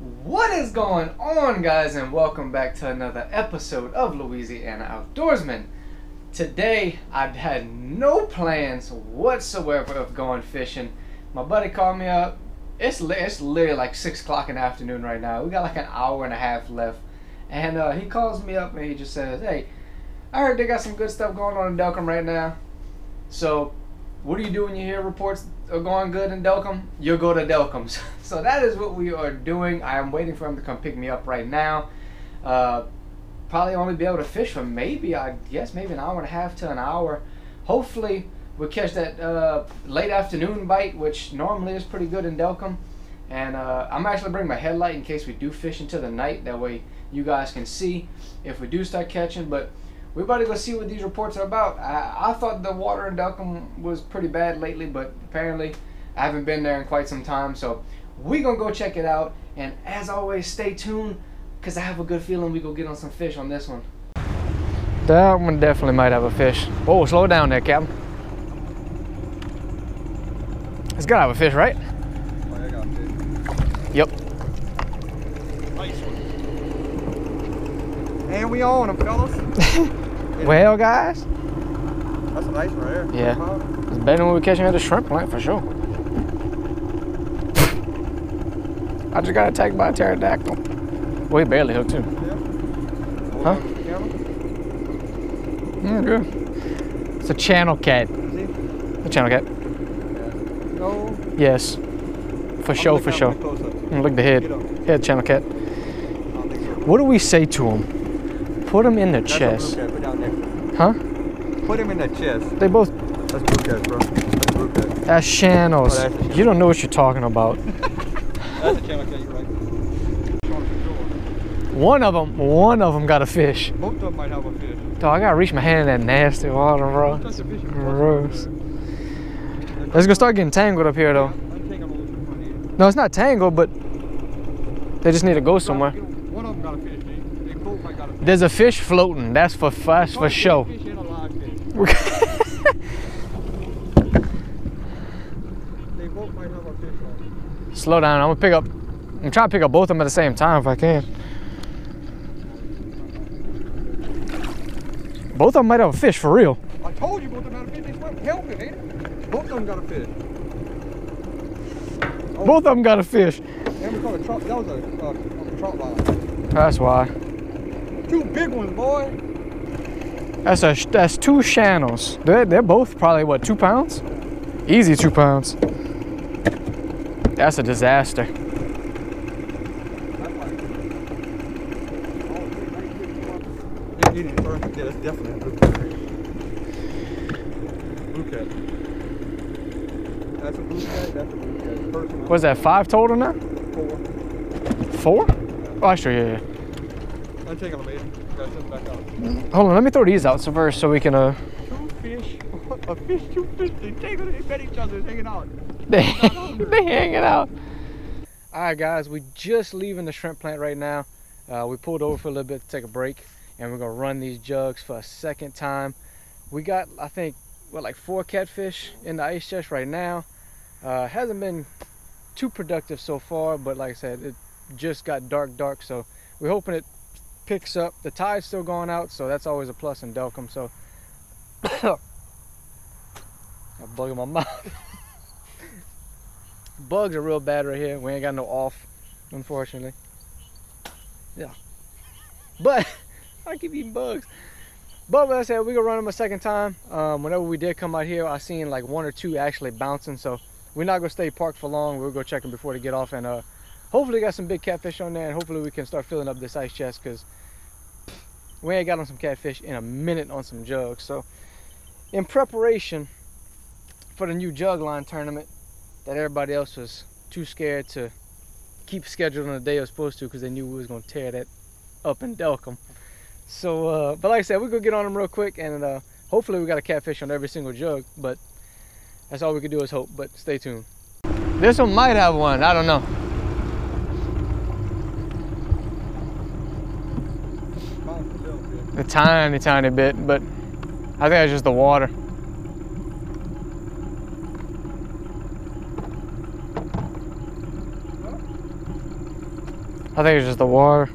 What is going on, guys, and welcome back to another episode of Louisiana Outdoorsmen. Today, I've had no plans whatsoever of going fishing. My buddy called me up. It's li- it's literally like six o'clock in the afternoon right now. We got like an hour and a half left, and uh, he calls me up and he just says, "Hey, I heard they got some good stuff going on in Delcambre right now. So, what do you do when you hear reports are going good in Delcambre? You'll go to Delcambre's. so that is what we are doing. I am waiting for him to come pick me up right now. Uh, probably only be able to fish for maybe, I guess, maybe an hour and a half to an hour. Hopefully, we'll catch that uh, late afternoon bite, which normally is pretty good in Delcambre. And uh, I'm actually bringing my headlight in case we do fish into the night. That way, you guys can see if we do start catching. But we're about to go see what these reports are about. I, I thought the water in Delcambre was pretty bad lately, but apparently I haven't been there in quite some time. So we're going to go check it out. And as always, stay tuned because I have a good feeling we go get on some fish on this one. That one definitely might have a fish. Whoa, slow down there, Captain. It's got to have a fish, right? Oh, I got fish. Yep. Nice one. And we on them, fellas. Well, guys, That's a nice one right there. Yeah. It's better than we were catching at the shrimp plant for sure. I just got attacked by a pterodactyl. He barely hooked too. Yeah. Huh? Hold on, camera. Yeah, good. It's a channel cat. Is he? A channel cat. Yeah. No. Yes. For sure, for. Mm, Look at the head. Head channel cat. I don't think so. What do we say to him? Put him in the That's chest. blue. Put down there. Huh? Put him in the chest. They both. That's blue cat, bro. That's blue cat. That's channels. Oh, that's. You don't know what you're talking about. That's a channel cat. You're right. Showing for sure. One of them, one of them got a fish. Both of them might have a fish. Dog, I gotta reach my hand in that nasty water, bro. That's a fish. Gross. Let's go start getting tangled up here, though. I'm taking a little too funny. No, it's not tangled, but they just need to go somewhere. One of them got a fish. They, they both might got a fish. There's a fish floating. That's for that's for show. Fish and a live fish. They both might have a fish on. Slow down. I'm gonna pick up. I'm trying to pick up both of them at the same time if I can. Both of them might have a fish for real. I told you both of them had a fish. They swim. Help it, ain't it? Both of them got a fish. Oh, Both of them got a fish. And we caught a. That was a, uh, a trout line. That's why. Two big ones, boy. That's a that's two channels. They're, they're both probably what two pounds? Easy two pounds. That's a disaster. That's like. Yeah, you need to first. Yeah, that's definitely a blue cat. Blue cat. That's a blue cat. That's a blue cat. First one. What's that? Five total now? Four. Four? Oh, sure, yeah, yeah. I'm taking them. Gotta send back out. Hold on, let me throw these out so first, so we can uh. Two fish. A fish, two fish. They tangled. They met each other. Hanging out. They they hanging out. All right, guys, we just leaving the shrimp plant right now. Uh, we pulled over for a little bit to take a break, and we're gonna run these jugs for a second time. We got, I think, what like four catfish in the ice chest right now. Uh, hasn't been too productive so far, but like I said, it just got dark, dark. So we're hoping it picks up. The tide's still going out, so that's always a plus in Delcambre. So. A bug in my mouth. Bugs are real bad right here. We ain't got no off, unfortunately. Yeah. But I keep eating bugs. But like I said, we gonna run them a second time. Um, whenever we did come out here, I seen like one or two actually bouncing. So we're not gonna stay parked for long. We'll go check them before they get off, and uh, hopefully got some big catfish on there, and hopefully we can start filling up this ice chest because we ain't got on some catfish in a minute on some jugs. So in preparation for the new jug line tournament that everybody else was too scared to keep scheduled on the day it was supposed to because they knew we was gonna tear that up in Delcambre. So, uh, but like I said, we gonna get on them real quick and uh, hopefully we got a catfish on every single jug. But that's all we can do is hope. But stay tuned. This one might have one. I don't know. A tiny, tiny bit, but I think that's just the water. I think it's just the water.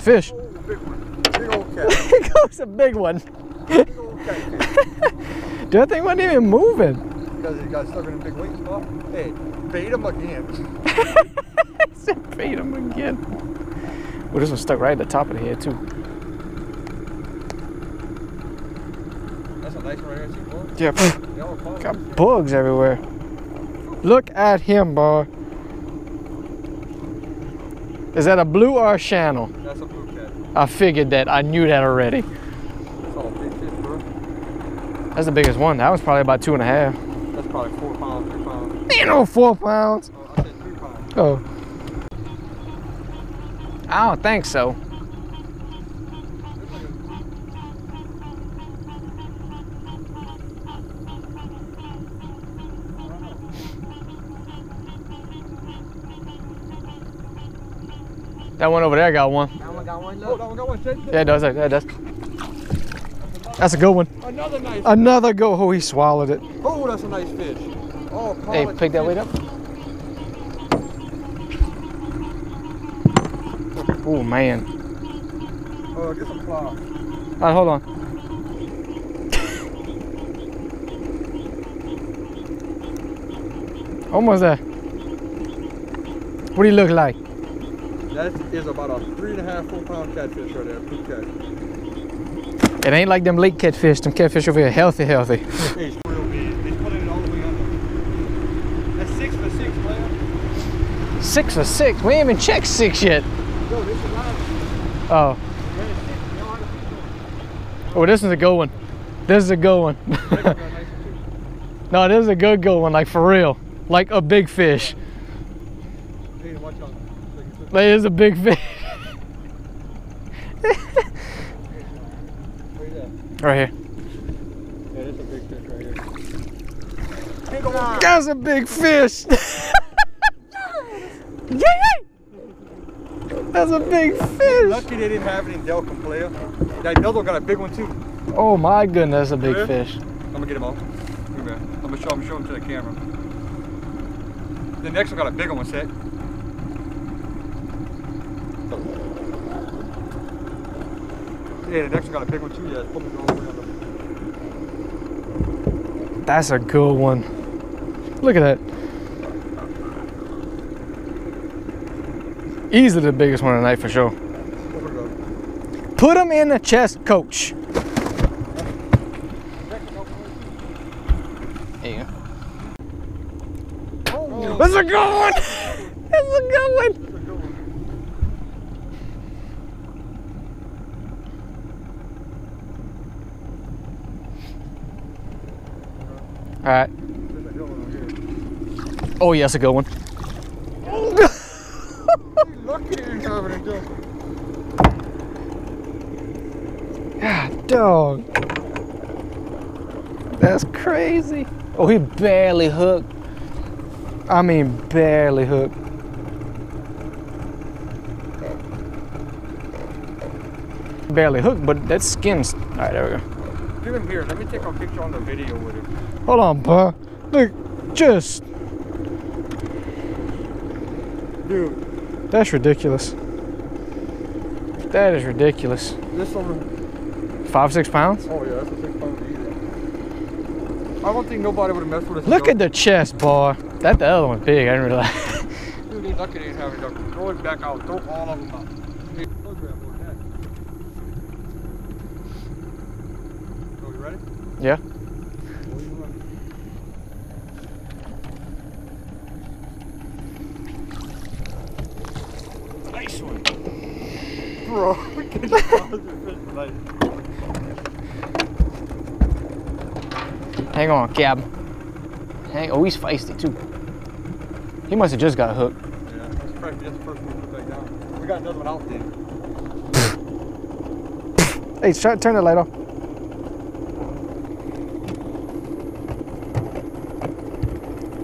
Fish. Oh, big one. Big old cat. Here goes a big one. Big. Dude, that thing wasn't even moving. Because he got stuck in a big weight spot. Hey, bait him again. Him again. Well, this one's stuck right at the top of the head, too. That's a nice one right here, too, boy. Yeah, got bugs everywhere. Look at him, boy. Is that a blue or a channel? That's a blue cat. I figured that. I knew that already. That's all big fish, bro. That's the biggest one. That was probably about two and a half. That's probably four pounds, three pounds. Ain't no four pounds. Oh, I said three pounds. Oh. Oh, I don't think so. That one over there got one. That one got one. Oh, that one got one. Shake it. Yeah, it does. Yeah, it does. That's a good one. Another nice. Another go. Oh, he swallowed it. oh, that's a nice fish. Oh, Hey, pick that fish. weight up. Oh man. Oh, get some claw. All right, hold on. Almost there. What do you look like? That is about a three and a half, four pound catfish right there. Blue cat. It ain't like them lake catfish. Them catfish over here healthy, healthy. Hey, it's real big. He's putting it all the way under. That's six for six, player. Six for six. We ain't even checked six yet. Oh, oh, this is a good one. This is a good one. no, this is a good, good one. Like for real. Like a big fish. That is a big fish. Right here. Yeah, that's a big fish right here. That's a big fish. Yay! That's a big fish. Lucky they didn't have it in Delcambre, player. That one got a big one too. Oh my goodness, a big fish. I'm gonna get him off. I'm gonna show him, show him to the camera. The next one got a bigger one set. Yeah, the next one got a big one too. Yeah, it's probably all the way under. That's a good one. Look at that. Easily the biggest one tonight for sure. Over to go. Put him in the chest, coach. There you go. Oh, That's a good one. That's a good one. that's a good one. All right. There's a good one over here. Oh yeah, that's a good one. You lucky they didn't have it in Delcambre. God, dog. That's crazy. Oh, he barely hooked. I mean, barely hooked. Barely hooked, but that skin's. All right, there we go. Give him here. Let me take a picture on the video with him. Hold on, bro. Look, just. Dude, That's ridiculous. That is ridiculous. this one. Five, six pounds? Oh yeah, that's a six pound easy. I don't think nobody would have messed with us. Look at the chest, boy. That the other one's big. I didn't realize. Dude, they lucky they didn't have it. Throw it back out. Throw all of them out. Hey, throw grab more than. So, you ready? Yeah. What do you want? Nice one. Bro, get your fish tonight. Hang on, Cab. Hang. Oh, he's feisty too. He must have just got hooked. Yeah, that's probably that's the first one we put back down. We got another one out there. Hey, try, turn the light off.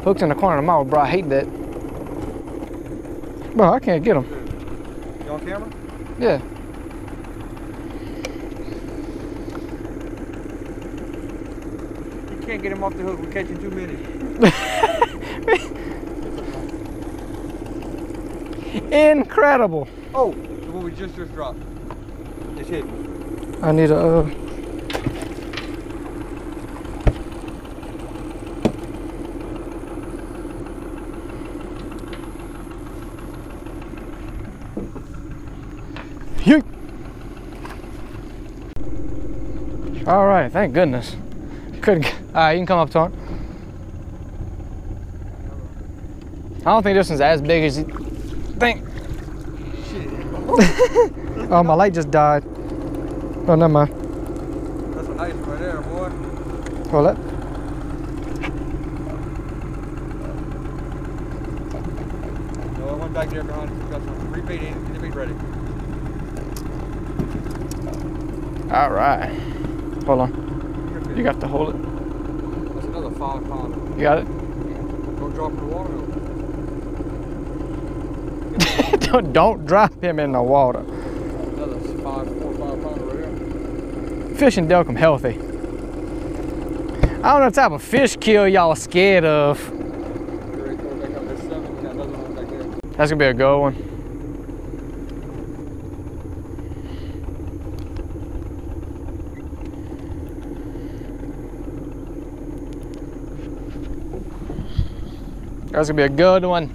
Hooked in the corner of the mouth, bro. I hate that. Bro, I can't get him. You on camera? Yeah. Can't get him off the hook. We're catching too many. Incredible. Oh, the one we just just dropped. It's hidden. I need a. Uh... All right, thank goodness. Couldn't. All right, you can come up, Torrent. I don't think this one's as big as you think. Shit. Oh, my light just died. Oh, never mind. That's a nice one right there, boy. Hold up. No, I went back there behind. you. Got some repeat in. Get ready. All right. Hold on. You got to hold it. Another five. You got it? Don't drop in the water. don't, don't drop him in the water. Another five, four, five pounder right. Fish in Delcambre healthy. I don't know what type of fish kill y'all scared of. You're ready to throw it back up. There's seven. We got another one back there. That's gonna be a good one. That's gonna be a good one.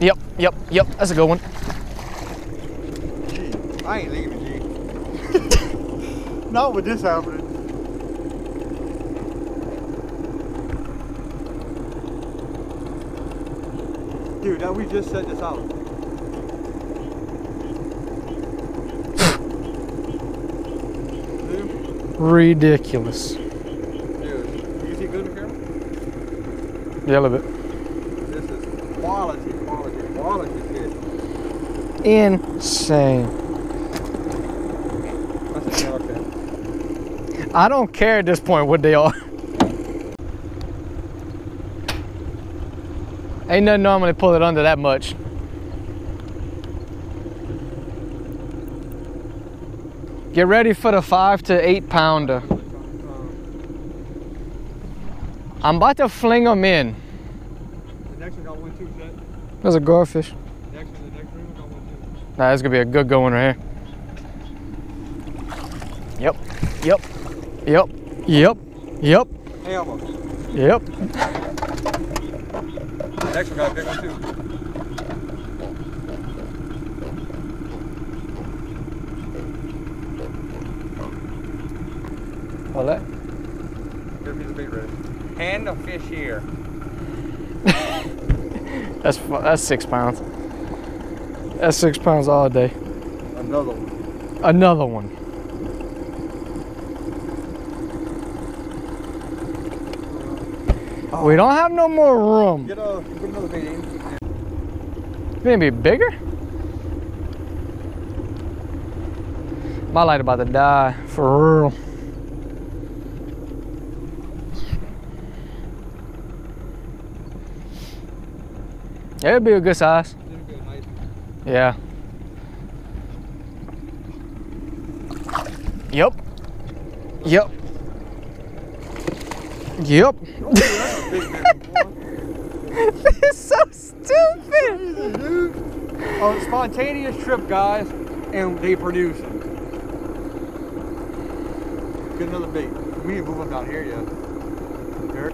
Yep, yep, yep. That's a good one. Gee, I ain't leaving, G. Not with this happening. Dude, that we just set this out. Ridiculous. dude, you see good in the camera? Yeah, a little bit. This is quality, quality, quality fish. Insane. That's a okay. I don't care at this point what they are. Ain't nothing normally pull it under that much. Get ready for the five to eight pounder. I'm about to fling them in. The next one got one too, There's a garfish. Next one, the next room got one too. Nah, this is gonna be a good going right here. Yep, yep, yep, yep, yep, Hammer. yep. Next one got a big one too. Hold that. Get a piece of bait ready. Hand the fish here. That's that's six pounds. That's six pounds all day. Another one. Another one. Oh. We don't have no more room. Get a get another bait in. Gonna be bigger? My light about to die for real. It'd be a good size. Did a good, nice. Yeah. Yep. Yep. Yep. this it's so stupid. A spontaneous trip, guys, and they produce. Get another bait. We ain't moving down here yet. There.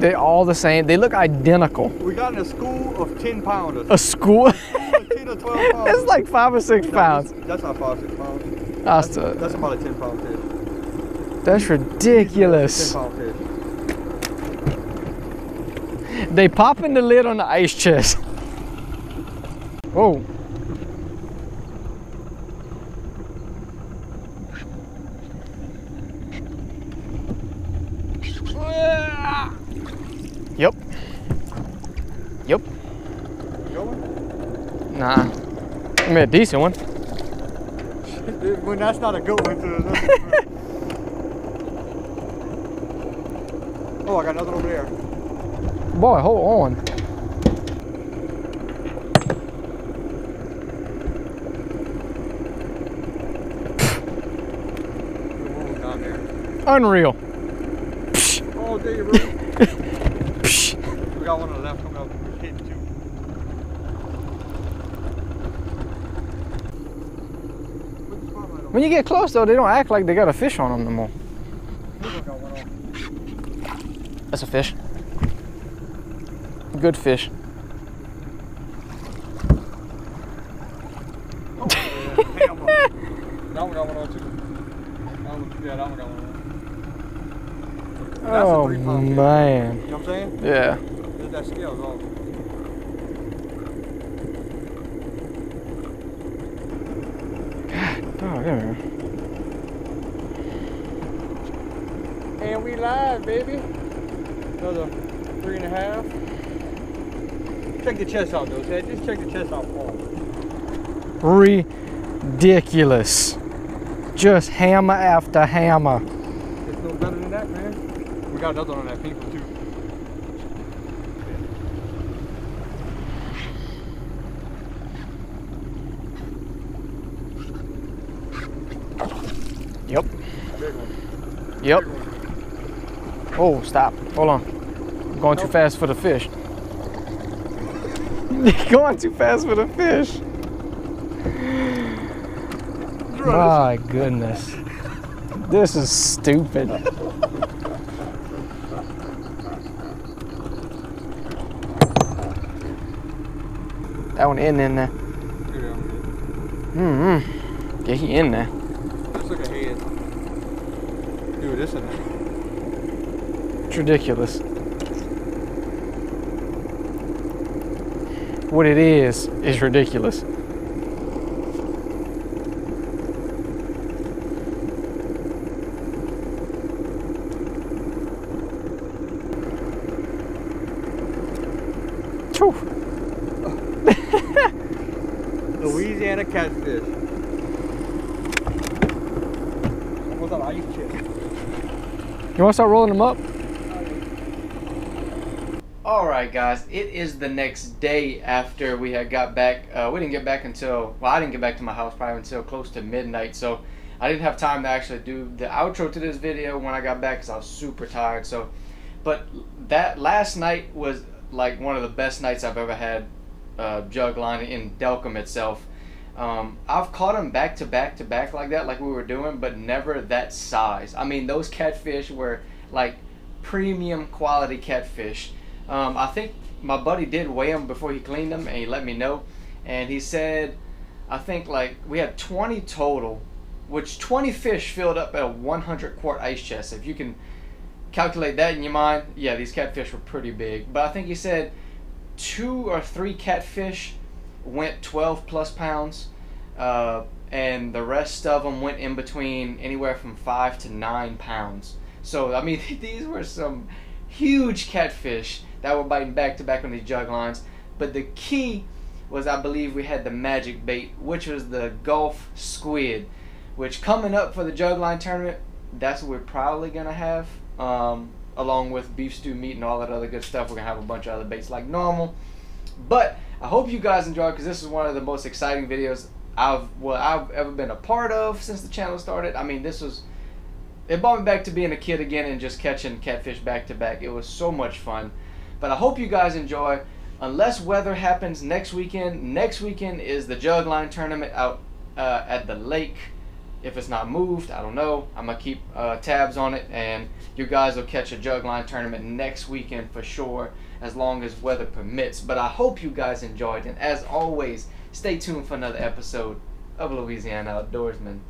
They're all the same. They look identical. We got in a school of 10 pounders. A school. 10 or 12 pounds. it's like five or six pounds. That's, that's not five, or six pounds. That's, That's, that's about a 10 pound fish. that's ridiculous. 10 ridiculous. pound fish. They pop in the lid on the ice chest. Whoa. Oh. Yep. Yep. Going? Nah. I mean, a decent one. When that's not a good one. To, oh, I got another over there. Boy, hold on. Ooh, down there. Unreal. all day, bro. we got one on the left coming up. We're hitting two. Put the spotlight on. When you get close though, they don't act like they got a fish on them no more. Look, I got one on. That's a fish. Good fish. Oh, yeah. Hammer. That one got one on too. That one, yeah, that one got one on. That's a Oh three pound cat. man. You know what I'm saying? Yeah. That- That scale's off. Oh. And we live, baby. Another three and a half. Check the chest out though, Ted. Just check the chest out, Paul. Ridiculous. Just hammer after hammer. It's no better than that, man. We got another one on that one too. Yep. Oh, stop. Hold on. I'm going too fast for the fish. Going too fast for the fish. My goodness. This is stupid. That one in in there. Yeah. Mm-hmm. Yeah, he in there. Let's look ahead. Dude, this is It's ridiculous. What it is is ridiculous. Louisiana catfish. Almost an ice chip. You want to start rolling them up? All right, guys. It is the next day after we had got back. Uh, we didn't get back until well, I didn't get back to my house probably until close to midnight. So I didn't have time to actually do the outro to this video when I got back because I was super tired. So, but that last night was like one of the best nights I've ever had uh, jug line in Delcambre itself. Um, I've caught them back to back to back like that, like we were doing, but never that size. I mean, those catfish were like premium quality catfish. Um, I think my buddy did weigh them before he cleaned them, and he let me know. And he said, I think like we had 20 total, which 20 fish filled up a 100 quart ice chest. If you can calculate that in your mind, yeah, these catfish were pretty big. But I think he said two or three catfish went 12 plus pounds, uh, and the rest of them went in between anywhere from five to nine pounds. So I mean, these were some huge catfish that were biting back to back on these jug lines. But the key was, I believe, we had the magic bait, which was the Gulf squid, which coming up for the jug line tournament, that's what we're probably gonna have. Um, along with beef stew meat and all that other good stuff, we're gonna have a bunch of other baits like normal. But I hope you guys enjoyed because this is one of the most exciting videos I've well I've ever been a part of since the channel started. I mean, this was it brought me back to being a kid again and just catching catfish back to back. It was so much fun. But I hope you guys enjoy. Unless weather happens next weekend, next weekend is the jug line tournament out uh, at the lake. If it's not moved, I don't know. I'm gonna keep uh, tabs on it, and you guys will catch a jug line tournament next weekend for sure, as long as weather permits. But I hope you guys enjoyed, and as always, stay tuned for another episode of Louisiana Outdoorsmen.